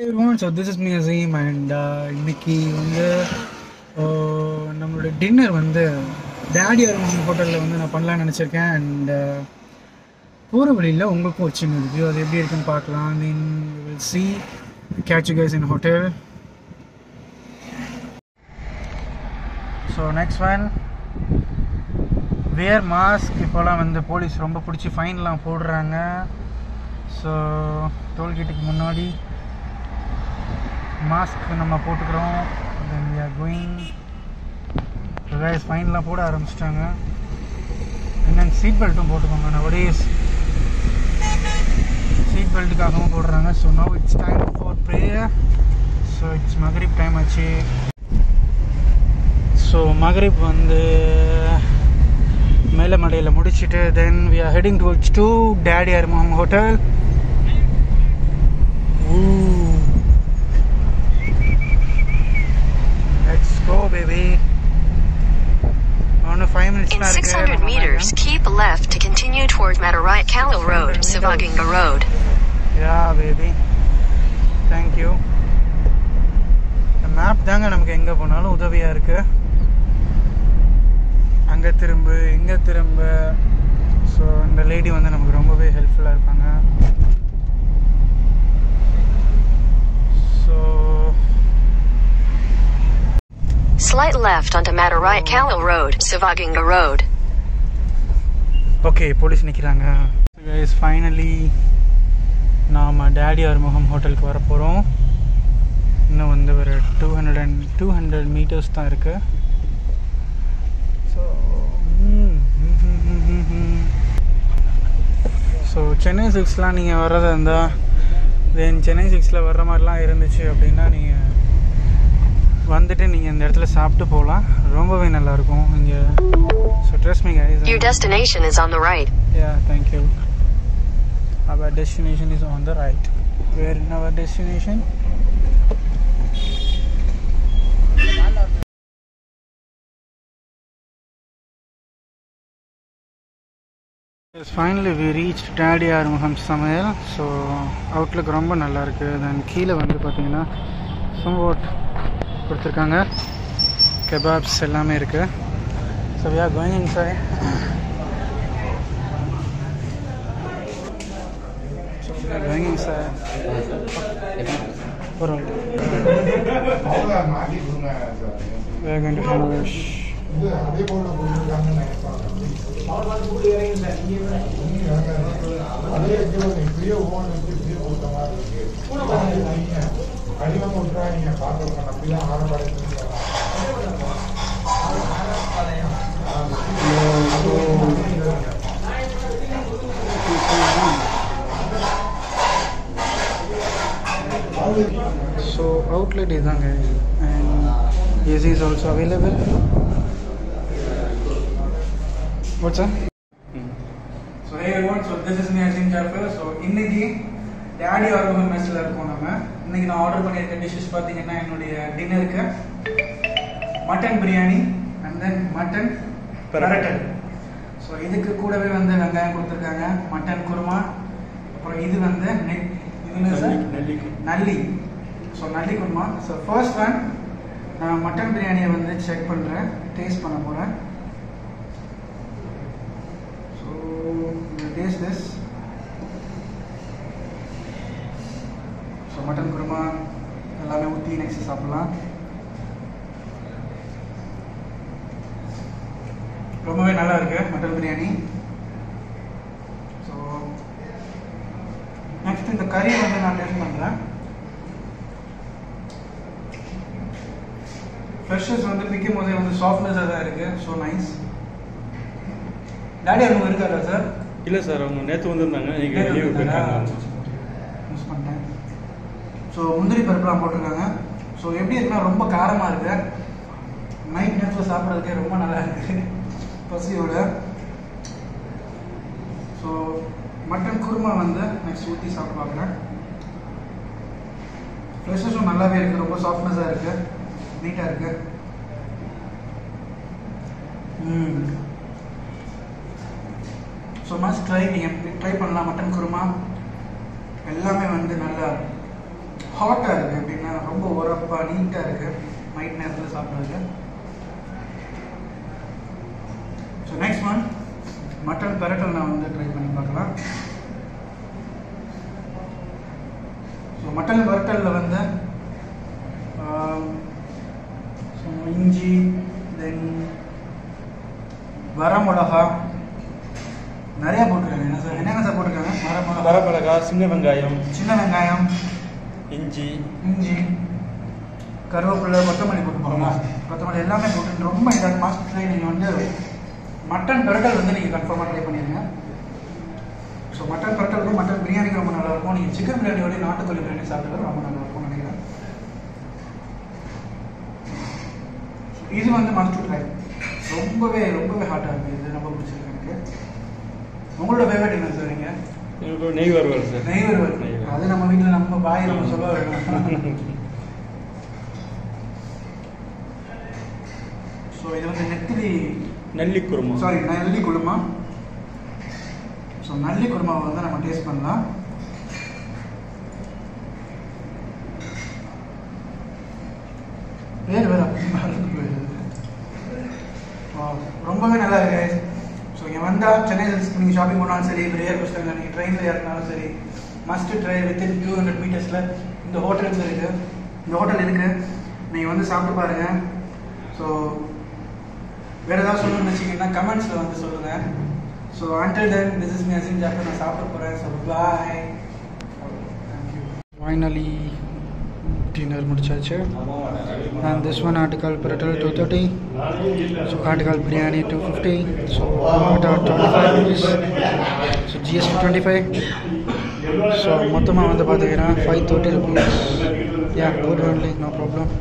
everyone so this is me Aseem and இன்னைக்கு வந்து uh, நம்மளோட டின்னர் வந்து டேடி அருமன் ஹோட்டலில் வந்து நான் பண்ணலாம்னு நினச்சிருக்கேன். அண்ட் uh, போகிற வழியில் உங்களுக்கும் ஒரு சின்ன ரிவ்யூ அது எப்படி இருக்குன்னு பார்க்கலாம். Then will see catch guys in hotel so next one wear mask இப்போலாம் வந்து போலீஸ் ரொம்ப பிடிச்சி ஃபைன்லாம் போடுறாங்க. ஸோ டோல்கேட்டுக்கு முன்னாடி மாஸ்க் நம்ம போட்டுக்கிறோம். Then we are going guys ஃபைன்லாம் போட ஆரம்பிச்சிட்டாங்க. என்னங்க சீட் பெல்ட்டும் போட்டுக்கோங்க. நவடேஸ் சீட் பெல்ட்டுக்காகவும் போடுறாங்க. So now it's time for prayer so it's Maghrib time ஆச்சு. ஸோ மகரிப் வந்து மேலே மடையில் முடிச்சுட்டு then we are heading towards to daddy Arumugam hotel who five minutes In தான் 600 இருக்கு meters, keep left to continue toward Madurai Kalil Road, Sivaginga Road. Yeah baby thank you இந்த map தாங்க நமக்கு எங்கே போனாலும் உதவியாக இருக்கு. அங்கே திரும்ப இங்கே திரும்ப. ஸோ இந்த லேடி வந்து நமக்கு ரொம்பவே ஹெல்ப்ஃபுல்லாக இருப்பாங்க so Slight left onto Madurai Kalil Road, Sivaginga Road. Okay police நிற்கிறாங்க கைஸ் ஃபைனலி நாம் டேடி ஆறுமுகம் ஹோட்டலுக்கு வர போகிறோம் இன்னும் வந்து ஒரு two hundred and two hundred meters தான் இருக்குது ஸோ ஸோ சென்னை சிக்ஸ்லாம் நீங்கள் வர்றதா இருந்தால் தென் சென்னை சிக்ஸில் வர்ற மாதிரிலாம் இருந்துச்சு அப்படின்னா நீங்கள் வந்துட்டு நீங்கள் இந்த இடத்துல சாப்பிட்டு போகலாம் ரொம்பவே நல்லாயிருக்கும் இங்கே so dress me guys Your destination is on the right. Yeah, thank you. Our destination is on the right. Where in our destination? Yes, finally we reached Daddy Armuham சமையல் ஸோ அவுட்லுக் ரொம்ப நல்லா இருக்கு தென் கீழே வந்து பார்த்தீங்கன்னா somewhat கொடுத்துருக்காங்க kebabs எல்லாமே இருக்கு so we are going inside So we are going inside. Alright. We are going to have a sh- So outlet இதாங்க and AC is also available. What's that? So hey everyone so this is me Asim Jafar so இன்னைக்கு daddy ஆர்வம் மெஸ்ஸில் இருக்கோம் நம்ம. இன்னைக்கு நான் order பண்ணியிருக்க dishes பார்த்தீங்கன்னா என்னுடைய டின்னருக்கு mutton biryani and then mutton பரட்டல் so இதுக்கு கூடவே வந்து வெங்காயம் கொடுத்துருக்காங்க. மட்டன் குருமா அப்புறம் இது வந்து நெக் இது நல்லி ஸோ நல்லி. குருமா. ஸோ ஃபர்ஸ்ட் ஒன் நான் மட்டன் பிரியாணியை வந்து செக் பண்ணுறேன் டேஸ்ட் பண்ண போகிறேன் so taste this so mutton kurma எல்லாமே ஊற்றி நெக்ஸ்ட் சாப்பிட்லாம். ரொம்பவே நல்லா இருக்கு மட்டன் பிரியாணி. ஸோ நெக்ஸ்ட் இந்த கறி வந்து நான் டேஸ்ட் பண்ணுறேன் ஃப்ரெஷ்ஷஸ் வந்து பிக்கும் போதே வந்து சாஃப்ட்னஸாக தான் இருக்கு. ஸோ நைஸ் டேடி அவங்க இருக்காரா சார் இல்லை சார் அவங்க நேற்று வந்திருந்தாங்க. இன்னைக்கு லீவ் பண்ணிட்டேன். ஸோ முந்திரி பருப்புலாம் போட்டிருக்காங்க. ஸோ எப்படி இருக்குன்னா ரொம்ப காரமாக இருக்கு. நைட் நேரத்தில் சாப்பிட்றதுக்கே ரொம்ப நல்லா இருக்கு. பசியோட. ஸோ மட்டன் குருமா வந்து நெக்ஸ்ட் ஊற்றி சாப்பிட்டு பார்க்குறேன் ஃப்ரெஷ்ஷஸும் நல்லாவே இருக்குது ரொம்ப சாஃப்ட்னஸாக இருக்குது நீட்டாக இருக்குது ம். ஸோ மஸ்ட் ட்ரை நீங்கள் ட்ரை பண்ணலாம். மட்டன் குருமா. எல்லாமே வந்து நல்லா ஹாட்டாக இருக்குது எப்படின்னா ரொம்ப உரப்பாக நீட்டாக இருக்குது நைட் நேரத்தில் சாப்பிட்றதுக்கு. ஸோ நெக்ஸ்ட் ஒன் மட்டன் பெரட்டல் நான் வந்து ட்ரை பண்ணி பார்க்கலாம். ஸோ மட்டன் பெரட்டலில் வந்து இஞ்சி தென் வரமிளகா. நிறைய போட்டிருக்காங்க. என்ன சார் என்னென்ன சார் போட்டிருக்காங்க? வரமிளகா. வரமிளகா சின்ன வெங்காயம். சின்ன வெங்காயம். இஞ்சி இஞ்சி கருவேப்பிலை கொத்தமல்லி போட்டு போகலாம் கொத்தமல்லி எல்லாமே போட்டு ரொம்ப இதாக மாஸ்ட் ட்ரை நீங்கள் வந்து மட்டன் பெரட்டல் வந்து நீங்கள் கன்ஃபார்மாக ட்ரை பண்ணிடுங்க ஸோ மட்டன் பெரட்டலுக்கும் மட்டன் பிரியாணிக்கு ரொம்ப நல்லாயிருக்கும். நீங்கள் சிக்கன் பிரியாணியோடய நாட்டுக்கோழி பிரியாணி சாப்பிட்டது ரொம்ப நல்லா இருக்கும்னு நினைக்கிறேன் இது வந்து மஸ்ட் ட்ரை ரொம்பவே ரொம்பவே ஹாட்டாக இருக்குது இது ரொம்ப பிடிச்சிருக்கு எனக்கு. உங்களோட ஃபேவரட் என்ன சார் நீங்கள் நெய் வறுவல் சார் நெய் வறுவல். அது நம்ம வீட்டில் நம்ம பாய் நம்ம சொல்ல வேணும் ஸோ இது வந்து நெத்திலி நல்லி குருமா. சாரி நல்லி குருமா. ஸோ நல்லி குருமாவை வந்து நம்ம டேஸ்ட் பண்ணலாம். பேர் வேற ரொம்பவே நல்லா இருக்கு அந்த சென்னையில் நீங்கள் ஷாப்பிங் போனாலும் சரி இப்போ ஏர் பஸ்ஸில் நீங்கள் ட்ரெயினில் ஏறினாலும் சரி must try within two hundred மீட்டர்ஸில் இந்த ஹோட்டல்ஸ் இருக்குது இந்த ஹோட்டல் இருக்குது நீங்கள் வந்து சாப்பிட்டு பாருங்கள் ஸோ வேறு ஏதாவது சொல்லணும்னு வச்சிங்கன்னா கமெண்ட்ஸில் வந்து சொல்லுங்கள் so until then this is me Asin Jafar நான் சாப்பிட போகிறேன் so bye finally டின்னர் முடிச்சாச்சு and this one article peratal 230 so article biryani 250 so tomato 25 rupees so gst 25 so மொத்தமாக வந்து பார்த்தீங்கன்னா five thirty rupees yeah good only no problem